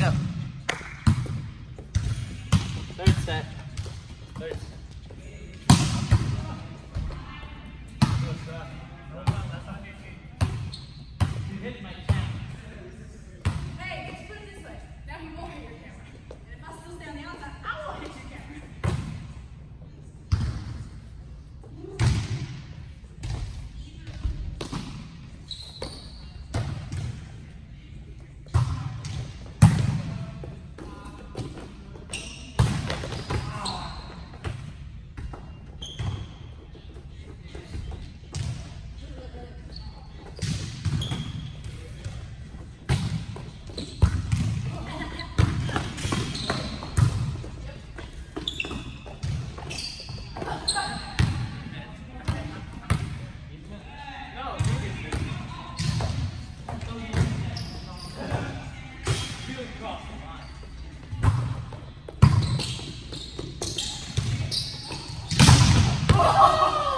go. Third set. Third set. Hey, Nice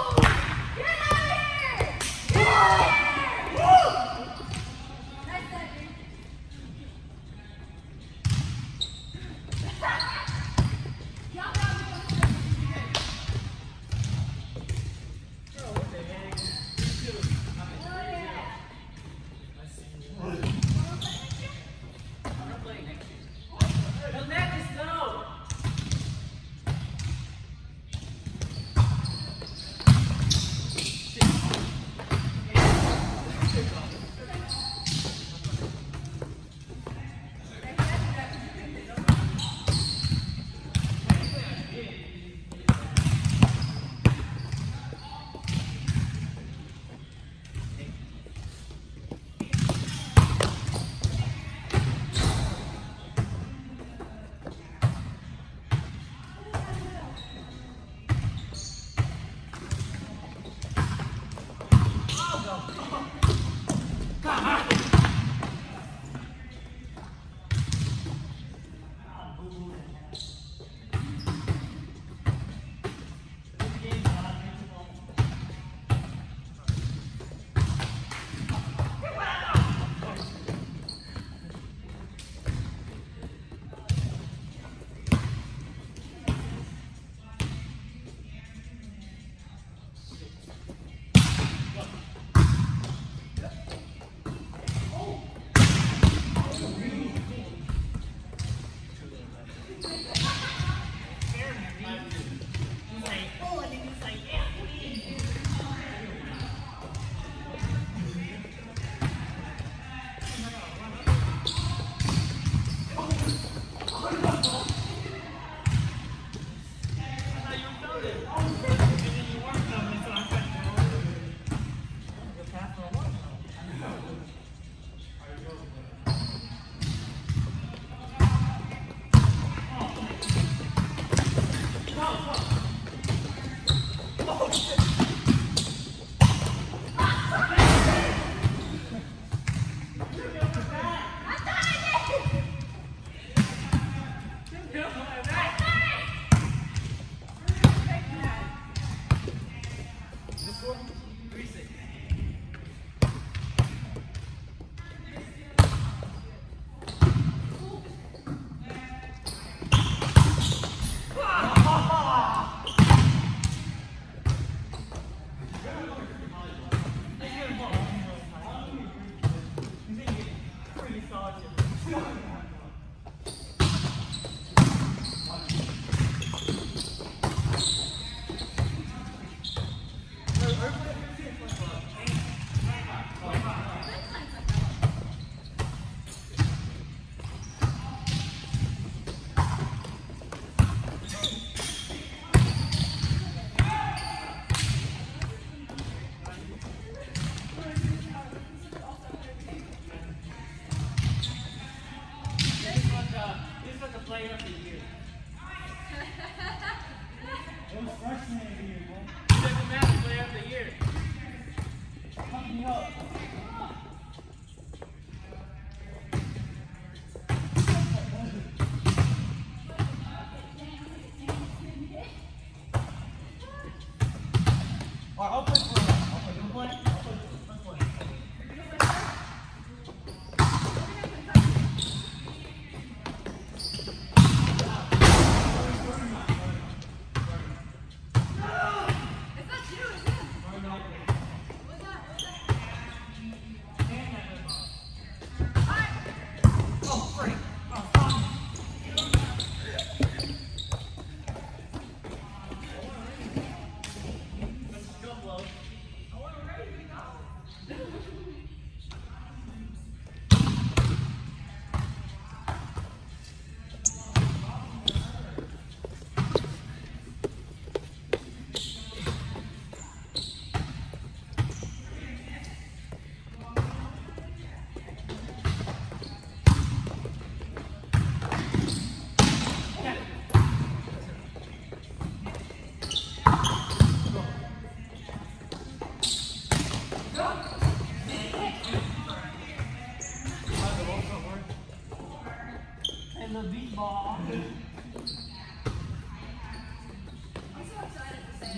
Yeah.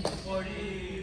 Say it.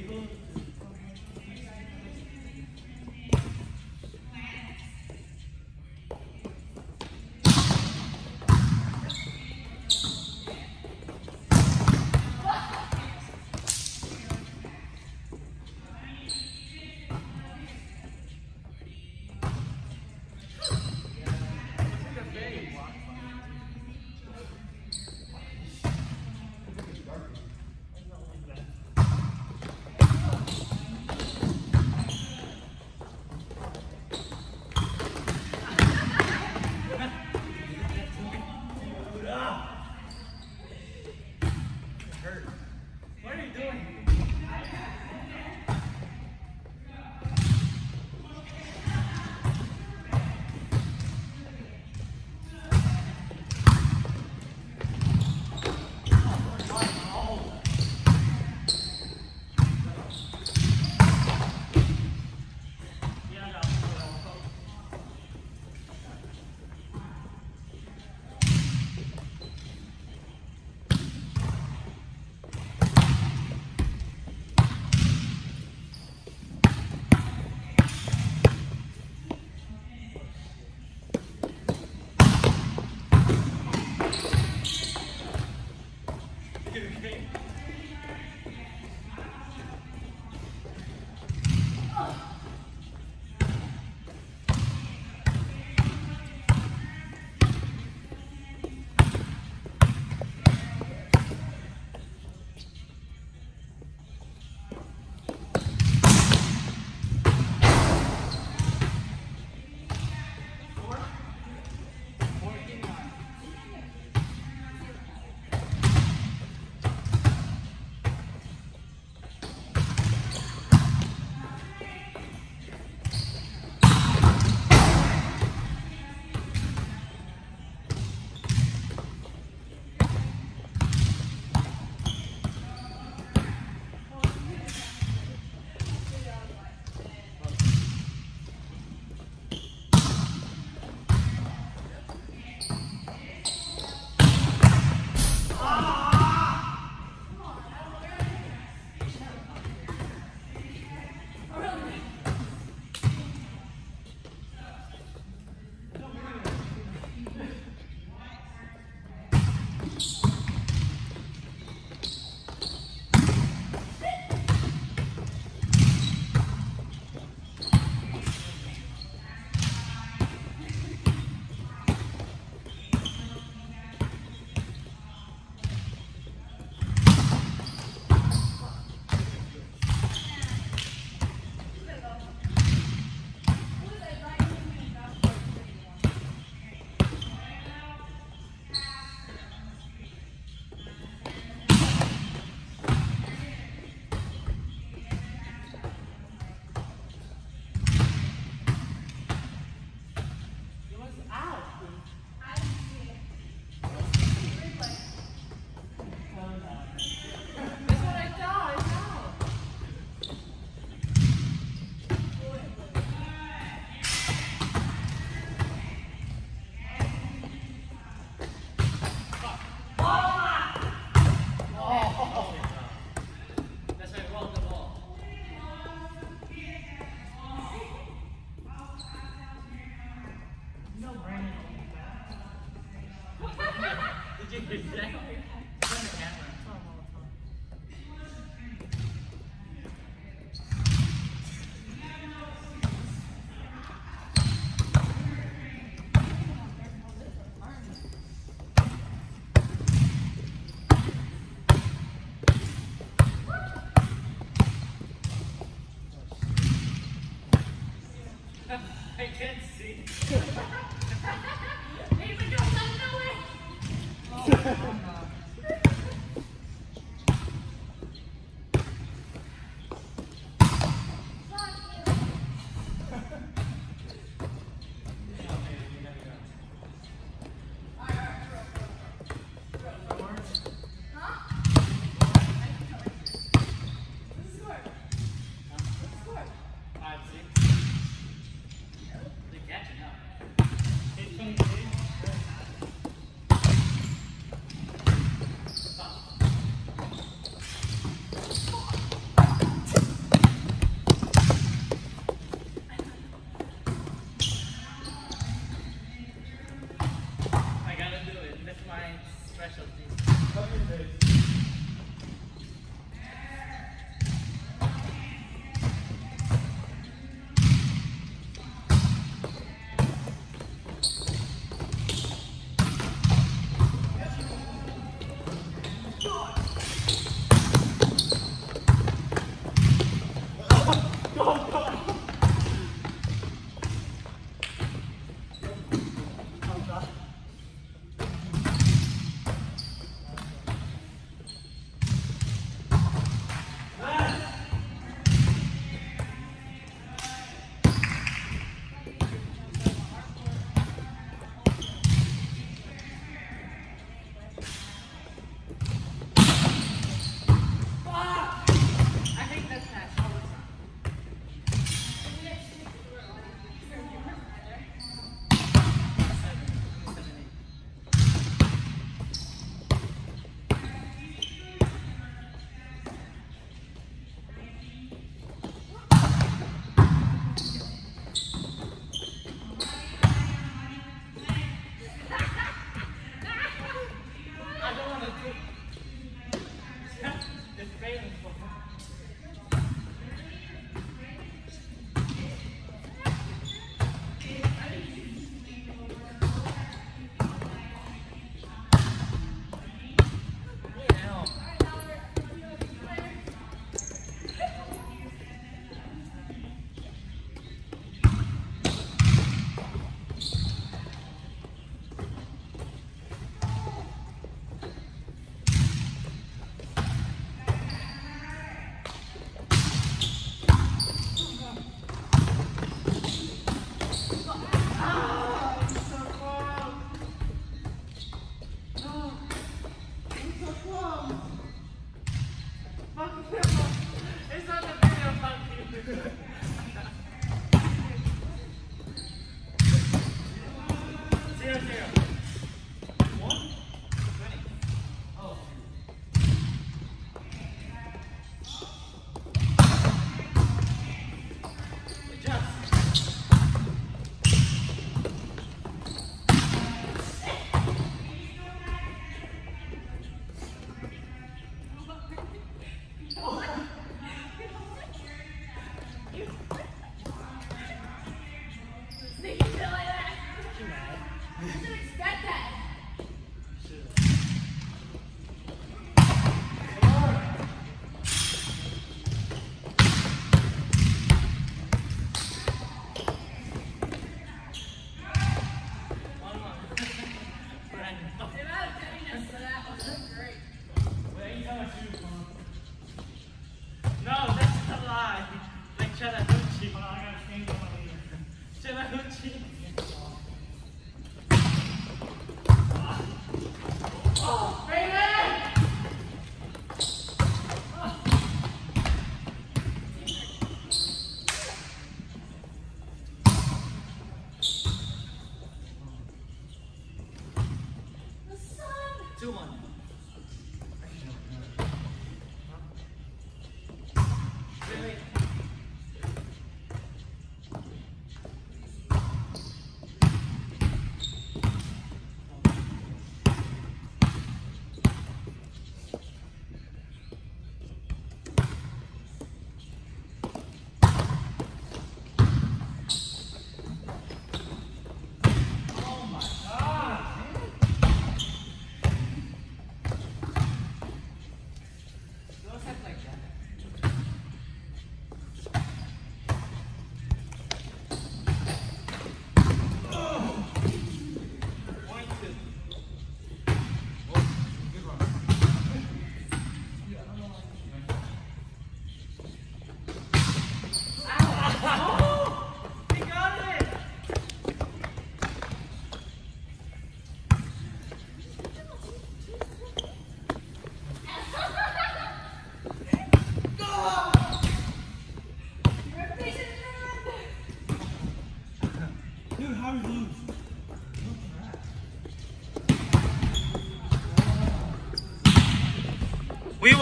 Adjust.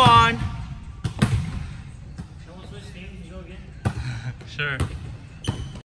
We